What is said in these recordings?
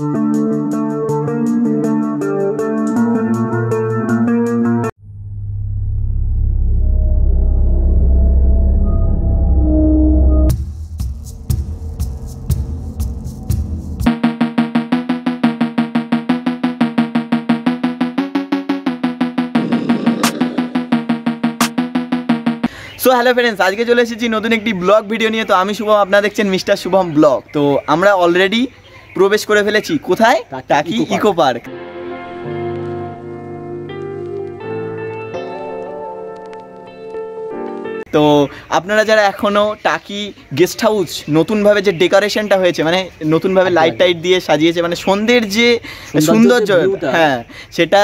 So hello friends আজকে চলে এসেছি নতুন একটি ব্লগ ভিডিও নিয়ে। তো আমি শুভম, আপনারা দেখছেন মিস্টার শুভম ব্লগ তো আমরা অলরেডি প্রবেশ করে ফেলেছি। কোথায়? Taki eco park. তো আপনারা যারা এখনও টাকি গেস্ট হাউস নতুনভাবে যে ডেকোরেশনটা হয়েছে মানে নতুনভাবে লাইট টাইট দিয়ে সাজিয়েছে মানে সন্ধ্যের যে সৌন্দর্য। হ্যাঁ সেটা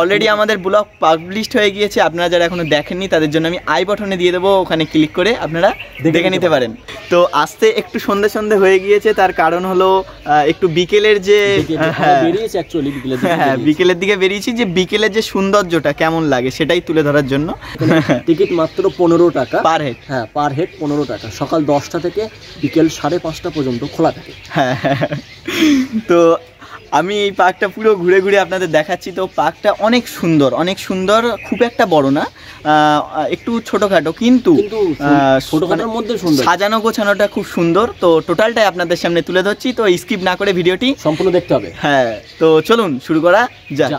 অলরেডি আমাদের ব্লগ পাবলিশড হয়ে গিয়েছে। আপনারা যারা এখনও দেখেননি তাদের জন্য আমি আই বটনে দিয়ে দেবো ওখানে ক্লিক করে আপনারা দেখে নিতে পারেন। তো আসতে একটু সন্ধে সন্ধে হয়ে গিয়েছে তার কারণ হলো একটু বিকেলের যে হ্যাঁ হ্যাঁ বিকেলের দিকে বেরিয়েছি যে বিকেলের যে সৌন্দর্যটা কেমন লাগে সেটাই তুলে ধরার জন্য। টিকিট মাত্র পনেরো টাকা। পার হেড হ্যাঁ পার হেড পনেরো টাকা। সকাল দশটা থেকে বিকেল সাড়ে পাঁচটা পর্যন্ত খোলা থাকে। হ্যাঁ তো আমি এই পার্কটা পুরো ঘুরে ঘুরে আপনাদের দেখাচ্ছি। তো পার্কটা অনেক সুন্দর অনেক সুন্দর খুব একটা বড় না। একটু ছোটোখাটো কিন্তু ছোটখাটোর মানে মধ্যে সুন্দর। সাজানো গোছানোটা খুব সুন্দর। তো টোটালটাই আপনাদের সামনে তুলে ধরছি। তো স্কিপ না করে ভিডিওটি সম্পূর্ণ দেখতে হবে। হ্যাঁ তো চলুন শুরু করা যাক।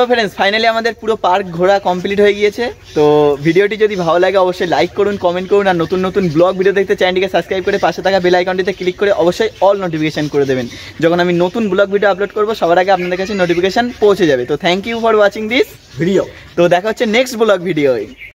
so friends finally আমাদের পুরো পার্ক ঘোরা কমপ্লিট হয়ে গিয়েছে। তো ভিডিওটি যদি ভালো লাগে অবশ্যই লাইক করুন কমেন্ট করুন আর নতুন নতুন ব্লগ ভিডিও দেখতে চ্যানেলটিকে সাবস্ক্রাইব করে পাশে থাকা বেল আইকনটিতে ক্লিক করে অবশ্যই অল নোটিফিকেশন করে দেবেন। যখন আমি নতুন ব্লগ ভিডিও আপলোড করব সবার আগে আপনাদের কাছে নোটিফিকেশন পৌঁছে যাবে। তো thank you for watching this video তো দেখা হচ্ছে নেক্সট ব্লগ ভিডিও